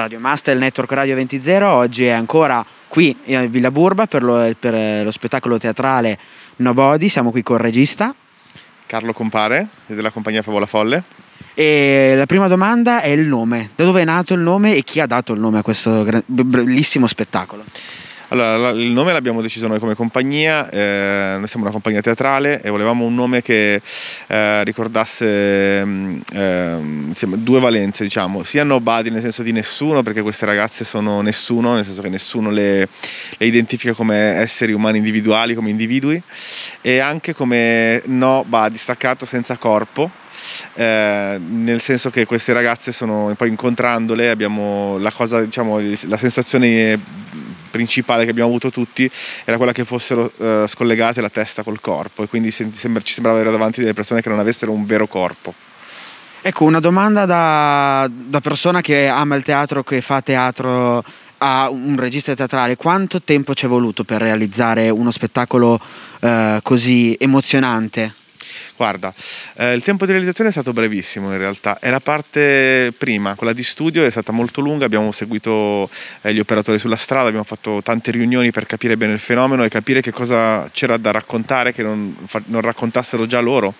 Radio Master, network Radio 20.0. Oggi è ancora qui a Villa Burba per lo, per lo spettacolo teatrale Nobody. Siamo qui con il regista Carlo Compare della compagnia Favola Folle. E la prima domanda è il nome. Da dove è nato il nome e chi ha dato il nome a questo bellissimo spettacolo? Allora, il nome l'abbiamo deciso noi come compagnia, eh, noi siamo una compagnia teatrale e volevamo un nome che eh, ricordasse eh, due valenze, diciamo, sia nobody nel senso di nessuno, perché queste ragazze sono nessuno, nel senso che nessuno le, le identifica come esseri umani individuali, come individui, e anche come nobody, staccato senza corpo, eh, nel senso che queste ragazze sono poi incontrandole abbiamo la cosa diciamo la sensazione principale che abbiamo avuto tutti era quella che fossero uh, scollegate la testa col corpo e quindi ci sembrava avere davanti delle persone che non avessero un vero corpo. Ecco, una domanda da, da persona che ama il teatro, che fa teatro a un regista teatrale, quanto tempo ci è voluto per realizzare uno spettacolo uh, così emozionante? Guarda, eh, il tempo di realizzazione è stato brevissimo in realtà, è la parte prima, quella di studio è stata molto lunga, abbiamo seguito eh, gli operatori sulla strada, abbiamo fatto tante riunioni per capire bene il fenomeno e capire che cosa c'era da raccontare che non, non raccontassero già loro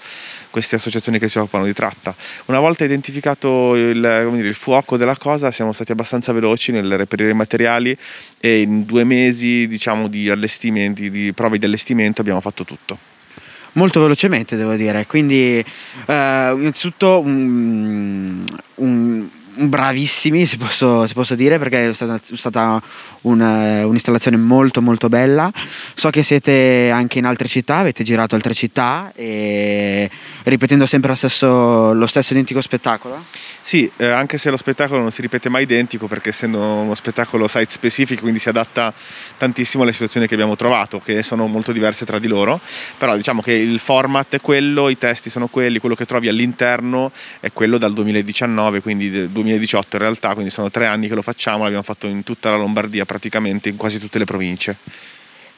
queste associazioni che si occupano di tratta. Una volta identificato il, dire, il, fuoco della cosa siamo stati abbastanza veloci nel reperire i materiali e in due mesi diciamo, di allestimenti, di prove di allestimento abbiamo fatto tutto molto velocemente devo dire. Quindi eh, innanzitutto un, un, bravissimi se posso, se posso, dire perché è stata, stata una, un'installazione molto molto bella. So che siete anche in altre città avete girato altre città e ripetendo sempre lo stesso, lo stesso identico spettacolo? Sì, eh, anche se lo spettacolo non si ripete mai identico perché essendo uno spettacolo site specifico quindi si adatta tantissimo alle situazioni che abbiamo trovato che sono molto diverse tra di loro. Però diciamo che il format è quello, i testi sono quelli, quello che trovi all'interno è quello dal 2019 quindi del 2018 in realtà quindi sono tre anni che lo facciamo l'abbiamo fatto in tutta la Lombardia praticamente in quasi tutte le province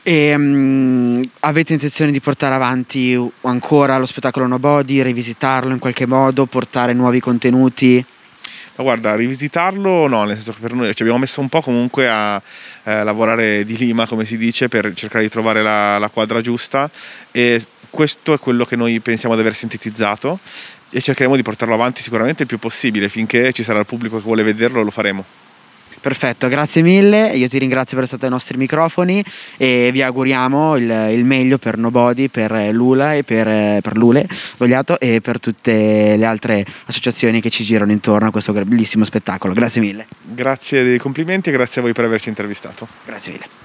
e um, avete intenzione di portare avanti ancora lo spettacolo Nobody, rivisitarlo in qualche modo, portare nuovi contenuti? Ma guarda, rivisitarlo no, nel senso che per noi ci abbiamo messo un po' comunque a eh, lavorare di lima, come si dice, per cercare di trovare la, la quadra giusta e questo è quello che noi pensiamo di aver sintetizzato e cercheremo di portarlo avanti sicuramente il più possibile, finché ci sarà il pubblico che vuole vederlo lo faremo. Perfetto, grazie mille, io ti ringrazio per essere stato ai nostri microfoni e vi auguriamo il, il meglio per Nobody, per Lula e per, per Lule Vogliato e per tutte le altre associazioni che ci girano intorno a questo bellissimo spettacolo. Grazie mille. Grazie dei complimenti e grazie a voi per averci intervistato. Grazie mille.